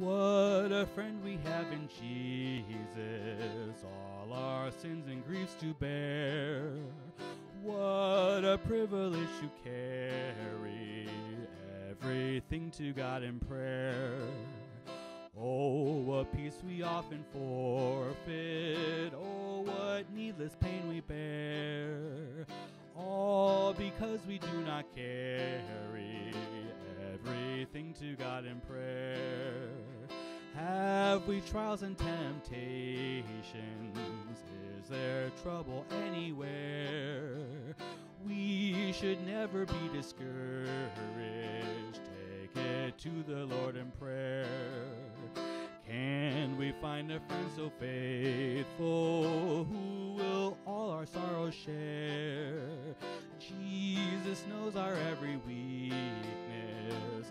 What a friend we have in Jesus, all our sins and griefs to bear. What a privilege to carry everything to God in prayer. Oh, what peace we often forfeit. Oh, what needless pain we bear. All because we do not carry everything to God in prayer. We trials and temptations? Is there trouble anywhere? We should never be discouraged. Take it to the Lord in prayer. Can we find a friend so faithful who will all our sorrows share? Jesus knows our every weakness